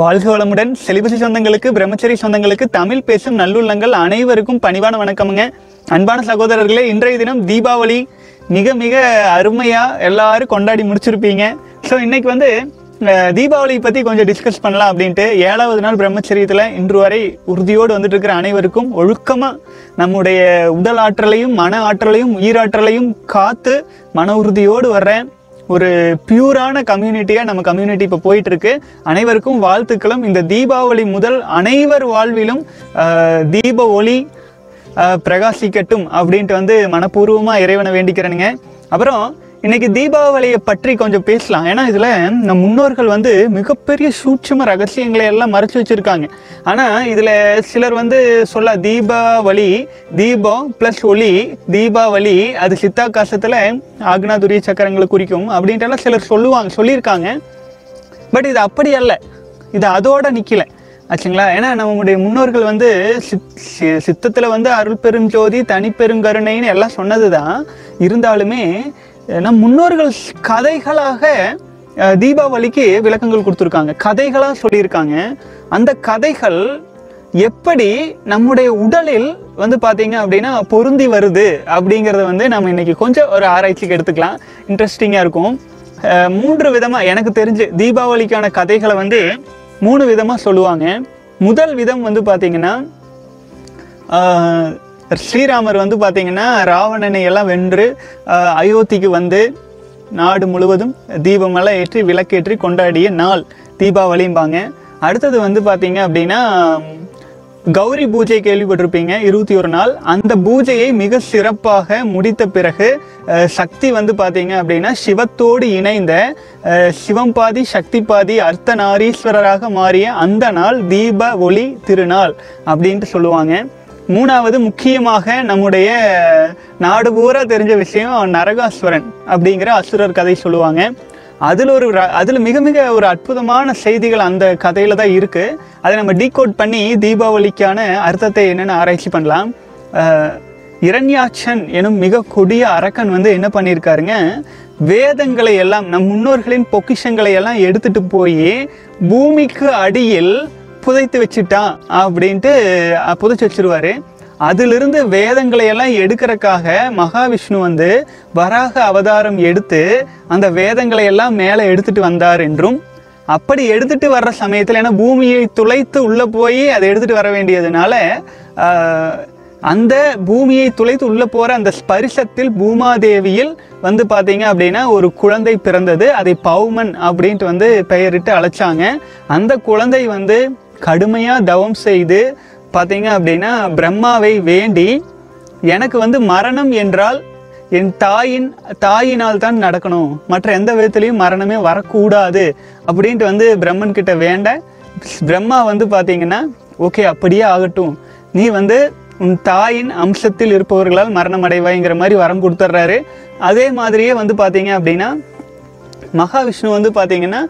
வாழ்க வளமுடன். செலிபசி சொந்தங்களுக்கு பிரம்மச்சரி சொந்தங்களுக்கு தமிழ் பேசும் நல்லுள்ளங்கள் அனைவருக்கும் பணிவான வணக்கமுங்க. அன்பான சகோதரர்களே இன்றைய தினம் தீபாவளி. மிக மிக அருமையாக எல்லாரும் கொண்டாடி முடிச்சிருப்பீங்க. ஸோ இன்னைக்கு வந்து தீபாவளியை தீபாவளி கொஞ்சம் டிஸ்கஸ் பண்ணலாம் அப்படின்ட்டு ஏழாவது நாள் பிரம்மச்சரியத்தில் இன்று வரை உறுதியோடு வந்துட்டு இருக்கிற அனைவருக்கும் ஒழுக்கமாக நம்முடைய உடல் ஆற்றலையும் மன ஆற்றலையும் உயிராற்றலையும் காத்து மன உறுதியோடு வர்றேன். ஒரு பியூரான கம்யூனிட்டியாக நம்ம கம்யூனிட்டி இப்போ போயிட்டு இருக்கு அனைவருக்கும் வாழ்த்துக்களும். இந்த தீபாவளி முதல் அனைவர் வாழ்விலும் தீப ஒளி பிரகாசிக்கட்டும் அப்படின்ட்டு வந்து மனப்பூர்வமாக இறைவனை வேண்டிக்கிறேனுங்க. அப்புறம் இன்னைக்கு தீபாவளியை பற்றி கொஞ்சம் பேசலாம். ஏன்னா இதுல நம் முன்னோர்கள் வந்து மிகப்பெரிய சூட்சும ரகசியங்களை எல்லாம் மறைச்சு வச்சிருக்காங்க. ஆனா இதுல சிலர் வந்து சொல்ல தீபாவளி தீபம் பிளஸ் ஒளி தீபாவளி அது சித்தாகாசத்துல ஆக்னாதுரிய சக்கரங்களை குறிக்கும் அப்படின்ட்டு எல்லாம் சிலர் சொல்லுவாங்க சொல்லியிருக்காங்க. பட் இது அப்படி அல்ல. இது அதோட நிக்கல. ஆச்சுங்களா? ஏன்னா நம்முடைய முன்னோர்கள் வந்து சித் சி- சித்தத்துல வந்து அருள் பெருஞ்சோதி தனிப்பெருங்கருணைன்னு எல்லாம் சொன்னதுதான். இருந்தாலுமே நம் முன்னோர்கள் கதைகளாக தீபாவளிக்கு விளக்கங்கள் கொடுத்துருக்காங்க. கதைகளாக சொல்லியிருக்காங்க. அந்த கதைகள் எப்படி நம்முடைய உடலில் வந்து பார்த்தீங்க அப்படின்னா பொருந்தி வருது அப்படிங்கிறத வந்து நம்ம இன்னைக்கு கொஞ்சம் ஒரு ஆராய்ச்சிக்கு எடுத்துக்கலாம். இன்ட்ரெஸ்டிங்காக இருக்கும். மூன்று விதமாக எனக்கு தெரிஞ்சு தீபாவளிக்கான கதைகளை வந்து மூணு விதமாக சொல்லுவாங்க. முதல் விதம் வந்து பார்த்தீங்கன்னா ஸ்ரீராமர் வந்து பார்த்தீங்கன்னா ராவணனை எல்லாம் வென்று அயோத்திக்கு வந்து நாடு முழுவதும் தீபமெல்லாம் ஏற்றி விளக்கேற்றி கொண்டாடிய நாள் தீபாவளிம்பாங்க. அடுத்தது வந்து பார்த்தீங்க அப்படின்னா கௌரி பூஜை கேள்விப்பட்டிருப்பீங்க இருபத்தி ஒரு நாள். அந்த பூஜையை மிக சிறப்பாக முடித்த பிறகு சக்தி வந்து பார்த்தீங்க அப்படின்னா சிவத்தோடு இணைந்த சிவம் பாதி சக்தி பாதி அர்த்தநாரீஸ்வரராக மாறிய அந்த நாள் தீப ஒளி திருநாள் அப்படின்ட்டு சொல்லுவாங்க. மூணாவது முக்கியமாக நம்முடைய நாடு பூரா தெரிஞ்ச விஷயம் நரகாசுரன் அப்படிங்கிற அசுரர் கதை சொல்லுவாங்க. அதில் ஒரு அதில் மிக மிக ஒரு அற்புதமான செய்திகள் அந்த கதையில் தான் இருக்குது அதை நம்ம டீகோட் பண்ணி தீபாவளிக்கான அர்த்தத்தை என்னென்னு ஆராய்ச்சி பண்ணலாம். இரண்யாட்சன் எனும் மிக கொடிய அரக்கன் வந்து என்ன பண்ணியிருக்காருங்க? வேதங்களை எல்லாம் நம் முன்னோர்களின் பொக்கிஷங்களை எல்லாம் எடுத்துட்டு போய் பூமிக்கு அடியில் புதைத்து வச்சுட்டான் அப்படின்ட்டு புதைச்சி வச்சிருவாரு. அதிலிருந்து வேதங்களை எல்லாம் எடுக்கிறக்காக மகாவிஷ்ணு வந்து வராக அவதாரம் எடுத்து அந்த வேதங்களை எல்லாம் மேலே எடுத்துட்டு வந்தார் என்றும் அப்படி எடுத்துட்டு வர்ற சமயத்தில் ஏன்னா பூமியை துளைத்து உள்ளே போய் அதை எடுத்துட்டு வர வேண்டியதுனால அந்த பூமியை துளைத்து உள்ளே போகிற அந்த ஸ்பரிசத்தில் பூமாதேவியில் வந்து பார்த்தீங்க அப்படின்னா ஒரு குழந்தை பிறந்தது. அதை பௌமன் அப்படின்ட்டு வந்து பெயரிட்டு அழைச்சாங்க. அந்த குழந்தை வந்து கடுமையாக தவம் செய்து பார்த்தீங்க அப்படின்னா பிரம்மாவை வேண்டி எனக்கு வந்து மரணம் என்றால் என் தாயின் தாயினால் தான் நடக்கணும். மற்ற எந்த விதத்துலேயும் மரணமே வரக்கூடாது அப்படின்ட்டு வந்து பிரம்மன் கிட்ட வேண்ட பிரம்மா வந்து பார்த்தீங்கன்னா ஓகே அப்படியே ஆகட்டும். நீ வந்து உன் தாயின் அம்சத்தில் இருப்பவர்களால் மரணம் அடைவாய்ங்கிற மாதிரி வரம் கொடுத்துட்றாரு அதே மாதிரியே வந்து பார்த்தீங்க அப்படின்னா மகாவிஷ்ணு வந்து பார்த்தீங்கன்னா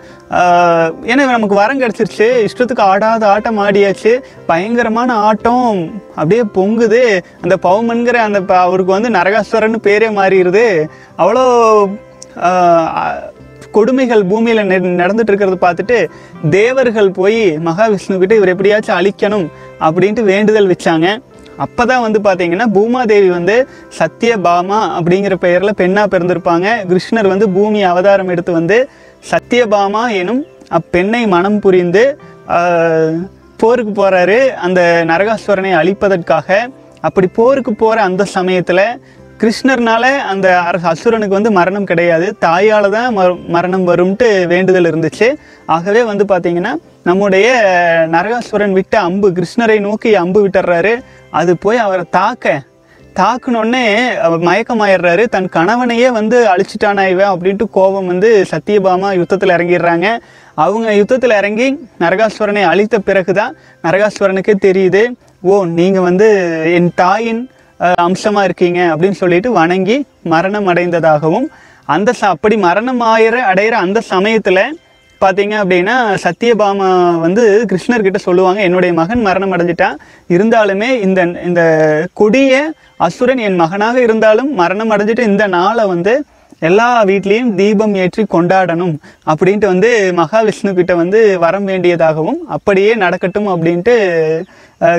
ஏன்னா நமக்கு வரம் கிடச்சிருச்சு இஷ்டத்துக்கு ஆடாத ஆட்டம் ஆடியாச்சு பயங்கரமான ஆட்டம் அப்படியே பொங்குது அந்த பவுமன்கிற அந்த ப- அவருக்கு வந்து நரகாசுரன்னு பேரே மாறிடுது. அவ்வளோ கொடுமைகள் பூமியில் நடந்துட்டு இருக்கிறத பார்த்துட்டு தேவர்கள் போய் மகாவிஷ்ணு கிட்ட இவர் எப்படியாச்சும் அழிக்கணும் அப்படின்ட்டு வேண்டுதல் வச்சாங்க. அப்போ தான் வந்து பார்த்தீங்கன்னா பூமாதேவி வந்து சத்யபாமா அப்படிங்கிற பெயரில் பெண்ணாக பிறந்திருப்பாங்க. கிருஷ்ணர் வந்து பூமி அவதாரம் எடுத்து வந்து சத்யபாமா எனும் அப்பெண்ணை மனம் புரிந்து போருக்கு போகிறாரு அந்த நரகாசுரனை அழிப்பதற்காக. அப்படி போருக்கு போகிற அந்த சமயத்தில் கிருஷ்ணர்னால அந்த அர- அசுரனுக்கு வந்து மரணம் கிடையாது. தாயால் தான் மரணம் வரும்ட்டு வேண்டுதல் இருந்துச்சு. ஆகவே வந்து பார்த்திங்கன்னா நம்முடைய நரகாசுரன் விட்ட அம்பு கிருஷ்ணரை நோக்கி அம்பு விட்டுறாரு. அது போய் அவரை தாக்க தாக்குனோடனே அவர் மயக்கமாயிடுறாரு. தன் கணவனையே வந்து அழிச்சிட்டானா இவன் அப்படின்ட்டு கோபம் வந்து சத்தியபாமா யுத்தத்தில் இறங்கிடுறாங்க. அவங்க யுத்தத்தில் இறங்கி நரகாசுரனை அழித்த பிறகுதான் நரகாசுரனுக்கே தெரியுது ஓ நீங்கள் வந்து என் தாயின் அம்சமாக இருக்கீங்க அப்படின்னு சொல்லிட்டு வணங்கி மரணம் அடைந்ததாகவும் அந்த ச அப்படி மரணம் ஆயிர அடையிற அந்த சமயத்தில் பார்த்தீங்க அப்படின்னா சத்யபாமா வந்து கிருஷ்ணர்கிட்ட சொல்லுவாங்க என்னுடைய மகன் மரணம் அடைஞ்சிட்டான் இருந்தாலுமே இந்த இந்த கொடிய அசுரன் என் மகனாக இருந்தாலும் மரணம் அடைஞ்சிட்டு இந்த நாளை வந்து எல்லா வீட்லேயும் தீபம் ஏற்றி கொண்டாடணும். அப்படின்ட்டு வந்து மகாவிஷ்ணு கிட்ட வந்து வரம் வேண்டியதாகவும் அப்படியே நடக்கட்டும் அப்படின்ட்டு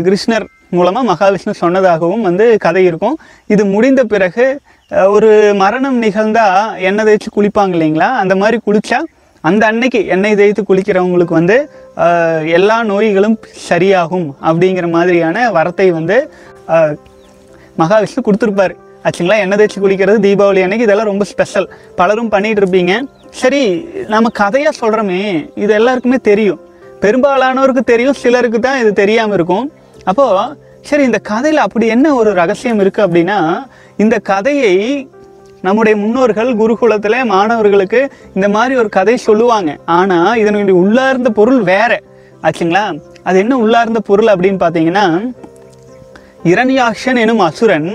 கிருஷ்ணர் மூலமாக மகாவிஷ்ணு சொன்னதாகவும் வந்து கதை இருக்கும். இது முடிந்த பிறகு ஒரு மரணம் நிகழ்ந்தால் எண்ணெய் தேய்ச்சி குளிப்பாங்க இல்லைங்களா? அந்த மாதிரி குளித்தா அந்த அன்னைக்கு எண்ணெய் தேய்த்து குளிக்கிறவங்களுக்கு வந்து எல்லா நோய்களும் சரியாகும் அப்படிங்கிற மாதிரியான வரத்தை வந்து மகாவிஷ்ணு கொடுத்துருப்பார். ஆச்சுங்களா? எண்ணெய் தேய்ச்சி குளிக்கிறது தீபாவளி அன்னைக்கு இதெல்லாம் ரொம்ப ஸ்பெஷல் பலரும் பண்ணிட்டு இருப்பீங்க. சரி நம்ம கதையாக சொல்கிறோமே இது எல்லாருக்குமே தெரியும். பெரும்பாலானோருக்கு தெரியும் சிலருக்கு தான் இது தெரியாமல் இருக்கும். அப்போது சரி இந்த கதையில் அப்படி என்ன ஒரு ரகசியம் இருக்குது அப்படின்னா இந்த கதையை நம்முடைய முன்னோர்கள் குருகுலத்தில் மாணவர்களுக்கு இந்த மாதிரி ஒரு கதை சொல்லுவாங்க. ஆனால் இதனுடைய உள்ளார்ந்த பொருள் வேற. ஆச்சுங்களா? அது என்ன உள்ளார்ந்த பொருள் அப்படின்னு பார்த்தீங்கன்னா இரண்யாக்ஷன் எனும் அசுரன்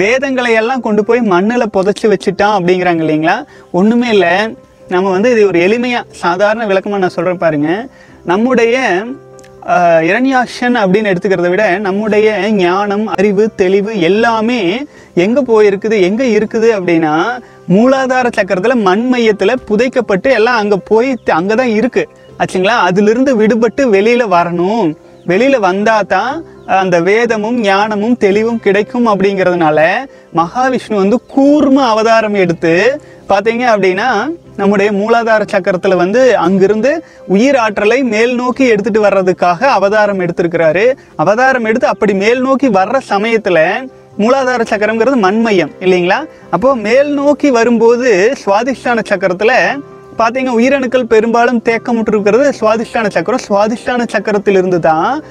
வேதங்களை எல்லாம் கொண்டு போய் மண்ணில் புதைச்சி வச்சுட்டான் அப்படிங்கிறாங்க இல்லைங்களா? ஒன்றுமே இல்லை. நம்ம வந்து இது ஒரு எளிமையாக சாதாரண விளக்கமாக நான் சொல்கிறேன் பாருங்கள் நம்முடைய இரண்யாக்ஷன் அப்படின்னு எடுத்துக்கிறத விட நம்முடைய ஞானம் அறிவு தெளிவு எல்லாமே எங்கே போயிருக்குது எங்கே இருக்குது அப்படின்னா மூலாதார சக்கரத்தில் மண் மையத்தில் புதைக்கப்பட்டு எல்லாம் அங்கே போய் அங்கே தான் இருக்குது ஆச்சுங்களா? அதிலிருந்து விடுபட்டு வெளியில் வரணும். வெளியில வந்தால் தான் அந்த வேதமும் ஞானமும் தெளிவும் கிடைக்கும் அப்படிங்கிறதுனால மகாவிஷ்ணு வந்து கூர்ம அவதாரம் எடுத்து பார்த்தீங்க அப்படின்னா நம்முடைய மூலாதார சக்கரத்தில் வந்து அங்கிருந்து உயிர் ஆற்றலை மேல் நோக்கி எடுத்துட்டு வர்றதுக்காக அவதாரம் எடுத்திருக்கிறாரு. அவதாரம் எடுத்து அப்படி மேல் நோக்கி வர்ற சமயத்தில் மூலாதார சக்கரம்ங்கிறது மண்மையம் இல்லைங்களா? அப்போ மேல் நோக்கி வரும்போது சுவாதிஷ்டான சக்கரத்தில் பார்த்தீங்க உயிரணுக்கள் பெரும்பாலும் தேக்கமுற்றிருக்கிறது சுவாதிஷ்டான சக்கரம். சுவாதிஷ்டான சக்கரத்திலிருந்து தான்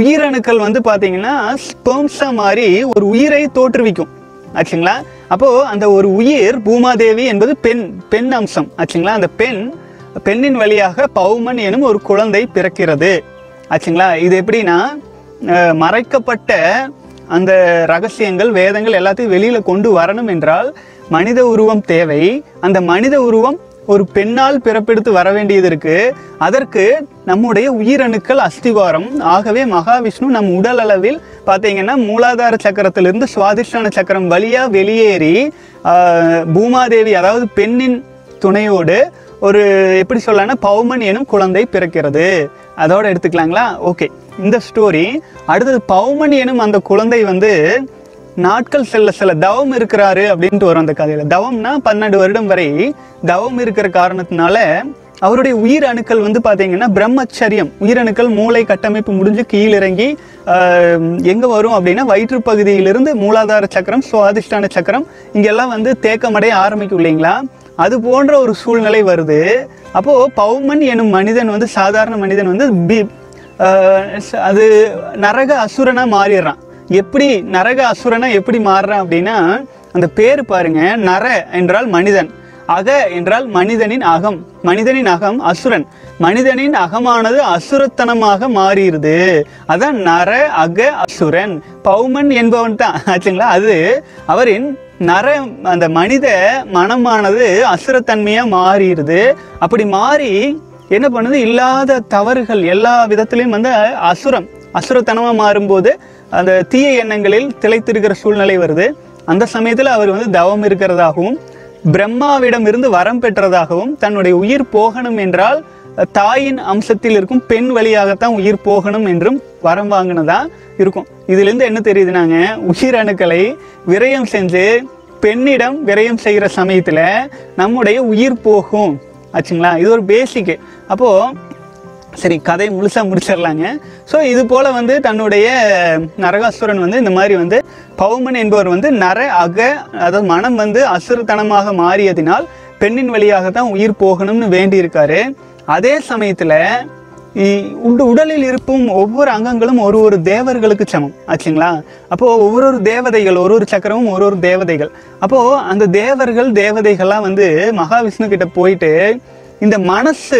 உயிரணுக்கள் வந்து பார்த்தீங்கன்னா ஸ்பெம்ஸா மாதிரி ஒரு உயிரை தோற்றுவிக்கும். ஆச்சுங்களா? அப்போது அந்த ஒரு உயிர் பூமாதேவி என்பது பெண் பெண் அம்சம் ஆச்சுங்களா? அந்த பெண் பெண்ணின் வழியாக பௌமன் எனும் ஒரு குழந்தை பிறக்கிறது ஆச்சுங்களா? இது எப்படின்னா மறைக்கப்பட்ட அந்த ரகசியங்கள் வேதங்கள் எல்லாத்தையும் வெளியில் கொண்டு வரணும் என்றால் மனித உருவம் தேவை. அந்த மனித உருவம் ஒரு பெண்ணால் பிறப்பெடுத்து வர வேண்டியது இருக்கு. அதற்கு நம்முடைய உயிரணுக்கள் அஸ்திவாரம். ஆகவே மகாவிஷ்ணு நம் உடல் அளவில் பார்த்தீங்கன்னா மூலாதார சக்கரத்திலிருந்து சுவாதிஷ்டான சக்கரம் வழியாக வெளியேறி பூமாதேவி அதாவது பெண்ணின் துணையோடு ஒரு எப்படி சொல்லலாம்னா பௌமன் எனும் குழந்தை பிறக்கிறது. அதோட எடுத்துக்கலாங்களா? ஓகே. இந்த ஸ்டோரி. அடுத்தது பௌமன் எனும் அந்த குழந்தை வந்து நாட்கள் செல்ல செல்ல தவம் இருக்கிறாரு அப்படின்ட்டு வரும் அந்த கதையில. தவம்னா பன்னெண்டு வருடம் வரை தவம் இருக்கிற காரணத்தினால அவருடைய உயிர் அணுக்கள் வந்து பார்த்தீங்கன்னா பிரம்மச்சரியம் உயிரணுக்கள் மூளை கட்டமைப்பு முடிஞ்சு கீழிறங்கி எங்கே வரும் அப்படின்னா வயிற்று பகுதியிலிருந்து மூலாதார சக்கரம் சுவாதிஷ்டான சக்கரம் இங்கெல்லாம் வந்து தேக்கமடைய ஆரம்பிக்கும் இல்லைங்களா? அது போன்ற ஒரு சூழ்நிலை வருது. அப்போது பௌமன் எனும் மனிதன் வந்து சாதாரண மனிதன் வந்து பி- அது நரக அசுரனாக மாறிடுறான். எப்படி நரக அசுரனை எப்படி மாறுறான் அப்படின்னா அந்த பேர் பாருங்க நர என்றால் மனிதன் அக என்றால் மனிதனின் அகம் மனிதனின் அகம் அசுரன் மனிதனின் அகமானது அசுரத்தனமாக மாறிடுது. அதான் நர அக அசுரன். பௌமன் என்பவன் தான் ஆச்சுங்களா? அது அவரின் நர அந்த மனித மனமானது அசுரத்தன்மையாக மாறிடுது. அப்படி மாறி என்ன பண்ணுது? இல்லாத தவறுகள் எல்லா விதத்திலையும் வந்து அசுரம் அசுரத்தனமாக மாறும்போது அந்த தீய எண்ணங்களில் திளைத்திருக்கிற சூழ்நிலை வருது. அந்த சமயத்தில் அவர் வந்து தவம் இருக்கிறதாகவும் பிரம்மாவிடம் இருந்து வரம் பெற்றதாகவும் தன்னுடைய உயிர் போகணும் என்றால் தாயின் அம்சத்தில் இருக்கும் பெண் வழியாகத்தான் உயிர் போகணும் என்றும் வரம் வாங்கினதா இருக்கும். இதுலேருந்து என்ன தெரியுதுனாங்க? உயிரணுக்களை விரயம் செஞ்சு பெண்ணிடம் விரயம் செய்கிற சமயத்தில் நம்முடைய உயிர் போகும். ஆச்சுங்களா? இது ஒரு பேசிக்கு அப்போது சரி கதை முழுசாக முடிச்சிடலாங்க. ஸோ இது போல் வந்து தன்னுடைய நரகாசுரன் வந்து இந்த மாதிரி வந்து பௌமன் என்பவர் வந்து நர அக அதாவது மனம் வந்து அசுரத்தனமாக மாறியதினால் பெண்ணின் வழியாக தான் உயிர் போகணும்னு வேண்டியிருக்காரு. அதே சமயத்தில் இ- உண்டு- உடலில் இருக்கும் ஒவ்வொரு அங்கங்களும் ஒரு ஒரு தேவர்களுக்கு சமம். ஆச்சுங்களா? அப்போது ஒவ்வொரு ஒரு தேவதைகள் ஒரு ஒரு சக்கரமும் ஒரு ஒரு தேவதைகள். அப்போது அந்த தேவர்கள் தேவதைகள்லாம் வந்து மகாவிஷ்ணு கிட்ட போயிட்டு இந்த மனசு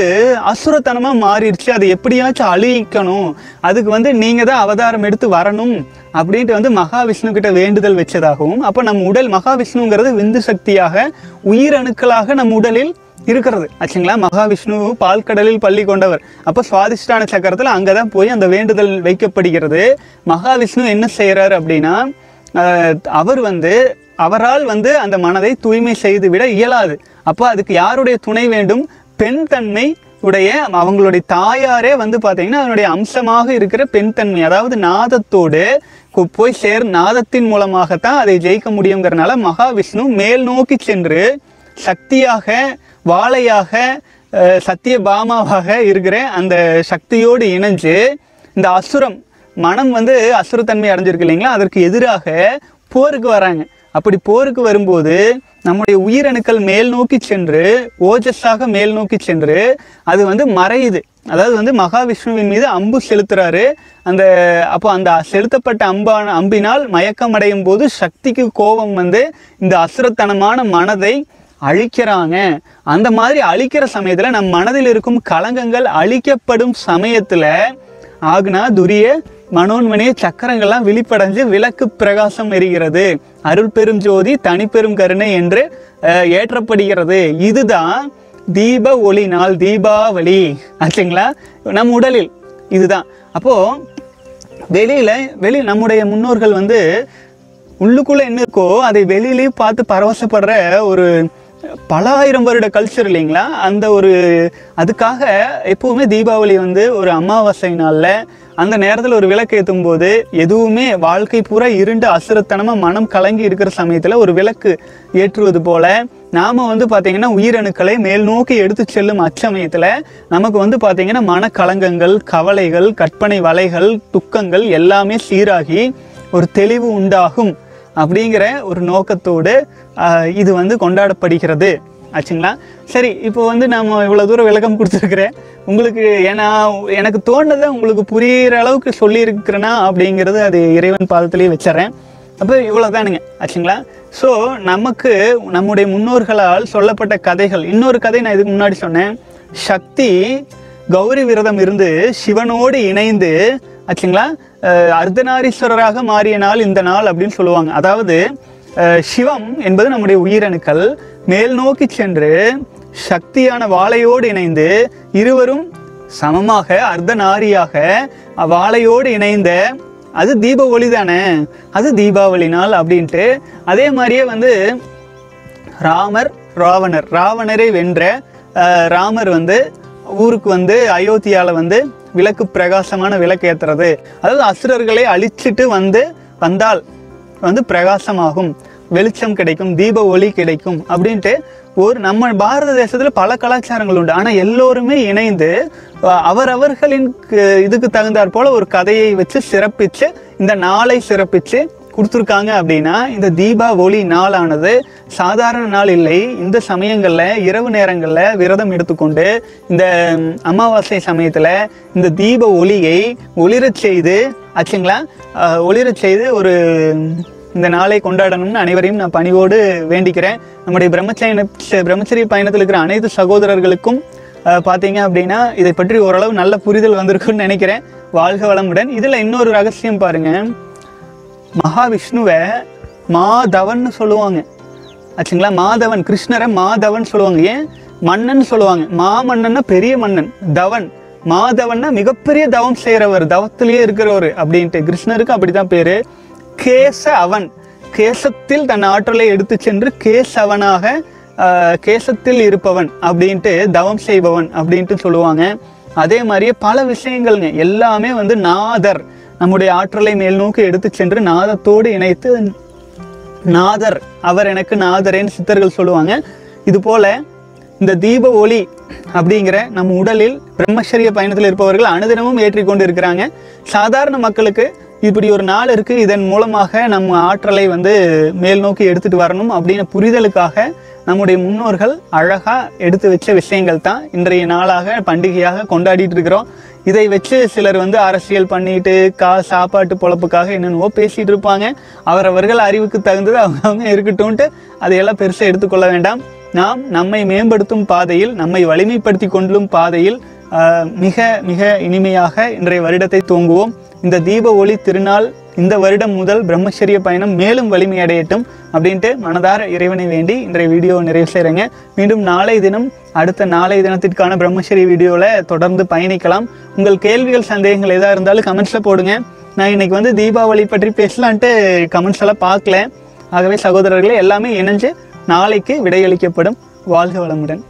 அசுரத்தனமாக மாறிடுச்சு அதை எப்படியாச்சும் அழிக்கணும் அதுக்கு வந்து நீங்கள் தான் அவதாரம் எடுத்து வரணும் அப்படின்ட்டு வந்து மகாவிஷ்ணு கிட்ட வேண்டுதல் வச்சதாகவும் அப்போ நம்ம உடல் மகாவிஷ்ணுங்கிறது விந்து சக்தியாக உயிரணுக்களாக நம் உடலில் இருக்கிறது. ஆச்சுங்களா? மகாவிஷ்ணு பால்கடலில் பள்ளி கொண்டவர். அப்போ சுவாதிஷ்டான சக்கரத்தில் அங்கே தான் போய் அந்த வேண்டுதல் வைக்கப்படுகிறது. மகாவிஷ்ணு என்ன செய்கிறார் அப்படின்னா அவர் வந்து அவரால் வந்து அந்த மனதை தூய்மை செய்து விட இயலாது. அப்போ அதுக்கு யாருடைய துணை வேண்டும்? பெண் தன்மை உடைய அவங்களுடைய தாயாரே வந்து பார்த்தீங்கன்னா அதனுடைய அம்சமாக இருக்கிற பெண் தன்மை அதாவது நாதத்தோடு போய் சேர் நாதத்தின் மூலமாகத்தான் அதை ஜெயிக்க முடியுங்கிறனால மகாவிஷ்ணு மேல் நோக்கி சென்று சக்தியாக வாழையாக சத்திய பாமாவாக இருக்கிற அந்த சக்தியோடு இணைஞ்சு இந்த அசுரம் மனம் வந்து அசுரத்தன்மை அடைஞ்சிருக்கு இல்லைங்களா? அதற்கு எதிராக போருக்கு வராங்க. அப்படி போருக்கு வரும்போது நம்முடைய உயிரணுக்கள் மேல் நோக்கி சென்று ஓஜஸாக மேல் நோக்கி சென்று அது வந்து மறையுது அதாவது வந்து மகாவிஷ்ணுவின் மீது அம்பு செலுத்துறாரு. அந்த அப்போ அந்த செலுத்தப்பட்ட அம்பான அம்பினால் மயக்கம் அடையும் போது சக்திக்கு கோபம் வந்து இந்த அசுரத்தனமான மனதை அழிக்கிறாங்க. அந்த மாதிரி அழிக்கிற சமயத்தில் நம் மனதில் இருக்கும் கலங்கங்கள் அழிக்கப்படும் சமயத்தில் ஆகுனா துரிய மனோன்மணிய சக்கரங்கள்லாம் விழிப்படைஞ்சு விளக்கு பிரகாசம் எரிகிறது. அருள் பெரும் ஜோதி தனிப்பெரும் கருணை என்று ஏற்றப்படுகிறது. இதுதான் தீப ஒளி நாள் தீபாவளி. ஆச்சுங்களா? நம் உடலில் இதுதான். அப்போ வெளியில வெளி நம்முடைய முன்னோர்கள் வந்து உள்ளுக்குள்ள என்ன இருக்கோ அதை வெளியிலேயும் பார்த்து பரவசப்படுற ஒரு பல ஆயிரம் வருட கல்ச்சர் இல்லைங்களா? அந்த ஒரு அதுக்காக எப்பவுமே தீபாவளி வந்து ஒரு அமாவாசை நாளில் அந்த நேரத்தில் ஒரு விளக்கு ஏற்றும் போது எதுவுமே வாழ்க்கை பூரா இருண்டு அசுரத்தனமாக மனம் கலங்கி இருக்கிற சமயத்தில் ஒரு விளக்கு ஏற்றுவது போல நாம் வந்து பார்த்திங்கன்னா உயிரணுக்களை மேல் நோக்கி எடுத்து செல்லும் அச்சமயத்தில் நமக்கு வந்து பார்த்திங்கன்னா மனக்கலங்கங்கள் கவலைகள் கற்பனை வலைகள் துக்கங்கள் எல்லாமே சீராகி ஒரு தெளிவு உண்டாகும். அப்படிங்கிற ஒரு நோக்கத்தோடு இது வந்து கொண்டாடப்படுகிறது. ஆச்சுங்களா? சரி இப்போ வந்து நம்ம இவ்வளோ தூரம் விளக்கம் கொடுத்துருக்குறேன். உங்களுக்கு ஏன்னா எனக்கு தோணுதை உங்களுக்கு புரியிற அளவுக்கு சொல்லியிருக்கிறேன்னா அப்படிங்கிறது அது இறைவன் பாதத்திலேயே வச்சிடறேன். அப்போ இவ்வளோதானுங்க ஆச்சுங்களா? ஸோ நமக்கு நம்முடைய முன்னோர்களால் சொல்லப்பட்ட கதைகள் இன்னொரு கதை நான் இதுக்கு முன்னாடி சொன்னேன். சக்தி கௌரி விரதம் இருந்து சிவனோடு இணைந்து ஆச்சுங்களா? அர்த்தநாரீஸ்வரராக மாறிய நாள் இந்த நாள் அப்படின்னு சொல்லுவாங்க. அதாவது சிவம் என்பது நம்முடைய உயிரணுக்கள். மேல் நோக்கி சென்று சக்தியான வாழையோடு இணைந்து இருவரும் சமமாக அர்த்தநாரியாக வாழையோடு இணைந்த அது தீப ஒளி தானே அது தீபாவளி நாள் அப்படின்ட்டு அதே மாதிரியே வந்து ராமர் ராவணர். ராவணரை வென்ற ராமர் வந்து ஊருக்கு வந்து அயோத்தியாவில் வந்து விளக்கு பிரகாசமான விளக்கு ஏற்றுறது அதாவது அசுரர்களை அழிச்சிட்டு வந்து வந்தால் வந்து பிரகாசமாகும். வெளிச்சம் கிடைக்கும் தீப ஒளி கிடைக்கும் அப்படின்ட்டு ஒரு நம்ம பாரத தேசத்தில் பல கலாச்சாரங்கள் உண்டு. ஆனால் எல்லோருமே இணைந்து அவரவர்களின் இதுக்கு தகுந்தாற் போல ஒரு கதையை வச்சு சிறப்பித்து இந்த நாளை சிறப்பித்து கொடுத்துருக்காங்க அப்படின்னா இந்த தீபா ஒளி நாளானது சாதாரண நாள் இல்லை. இந்த சமயங்களில் இரவு நேரங்களில் விரதம் எடுத்துக்கொண்டு இந்த அமாவாசை சமயத்தில் இந்த தீப ஒளியை ஒளிரச் செய்து ஆச்சுங்களா? ஒளிரச் செய்து ஒரு இந்த நாளை கொண்டாடணும்னு அனைவரையும் நான் பணிவோடு வேண்டிக்கிறேன். நம்முடைய பிரம்மச்சரிய பிரம்மச்சரிய பயணத்தில் இருக்கிற அனைத்து சகோதரர்களுக்கும் பார்த்தீங்க அப்படின்னா இதை பற்றி ஓரளவு நல்ல புரிதல் வந்திருக்குன்னு நினைக்கிறேன். வாழ்க வளமுடன். இதில் இன்னொரு ரகசியம் பாருங்கள் மகாவிஷ்ணுவை மாதவன் சொல்லுவாங்க. ஆச்சுங்களா? மாதவன் கிருஷ்ணரை மாதவன் சொல்லுவாங்க. ஏன்? மன்னன் சொல்லுவாங்க. மாமன்னன்னா பெரிய மன்னன். தவன். மாதவன்னா மிகப்பெரிய தவம் செய்கிறவர் தவத்திலேயே இருக்கிறவர் அப்படின்ட்டு. கிருஷ்ணருக்கு அப்படிதான் பேரு. கேச அவன் கேசத்தில் தன் ஆற்றலை எடுத்து சென்று கேசவனாக கேசத்தில் இருப்பவன் அப்படின்ட்டு தவம் செய்பவன் அப்படின்ட்டு சொல்லுவாங்க. அதே மாதிரியே பல விஷயங்கள்ங்க. எல்லாமே வந்து நாதர். நம்முடைய ஆற்றலை மேல் நோக்கி எடுத்து சென்று நாதத்தோடு இணைத்து நாதர் அவர் எனக்கு நாதரேன்னு சித்தர்கள் சொல்லுவாங்க. இது போல இந்த தீப ஒளி அப்படிங்கிற நம்ம உடலில் பிரம்மச்சரிய பயணத்தில் இருப்பவர்கள் அனுதினமும் ஏற்றிக்கொண்டு இருக்கிறாங்க சாதாரண மக்களுக்கு இப்படி ஒரு நாள் இருக்கு. இதன் மூலமாக நம்ம ஆற்றலை வந்து மேல் நோக்கி எடுத்துட்டு வரணும் அப்படின்னு புரிதலுக்காக நம்முடைய முன்னோர்கள் அழகா எடுத்து வச்ச விஷயங்கள் தான் இன்றைய நாளாக பண்டிகையாக கொண்டாடிட்டு இருக்கிறோம். இதை வச்சு சிலர் வந்து அரசியல் பண்ணிட்டு கா சாப்பாட்டு பொழப்புக்காக என்னென்னவோ பேசிட்டு இருப்பாங்க. அவரவர்கள் அறிவுக்கு தகுந்தது அவங்க அவங்க இருக்கட்டும்ட்டு அதையெல்லாம் பெருசாக எடுத்துக்கொள்ள வேண்டாம். நாம் நம்மை மேம்படுத்தும் பாதையில் நம்மை வலிமைப்படுத்தி கொள்ளும் பாதையில் மிக மிக இனிமையாக இன்றைய வருடத்தை துவங்குவோம். இந்த தீப ஒளி திருநாள் இந்த வருடம் முதல் பிரம்மச்சரிய பயணம் மேலும் வலிமை அடையட்டும் அப்படின்ட்டு மனதார இறைவனை வேண்டி இன்றைய வீடியோ நிறைவு செய்கிறேங்க மீண்டும் நாளை தினம் அடுத்த நாளை தினத்திற்கான பிரம்மச்சரிய வீடியோவில் தொடர்ந்து பயணிக்கலாம். உங்கள் கேள்விகள் சந்தேகங்கள் எதாக இருந்தாலும் கமெண்ட்ஸில் போடுங்க. நான் இன்றைக்கி வந்து தீபாவளி பற்றி பேசலான்ட்டு கமெண்ட்ஸ் எல்லாம் பார்க்கல. ஆகவே சகோதரர்களே எல்லாமே இணைஞ்சு நாளைக்கு விடையளிக்கப்படும். வாழ்க வளமுடன்.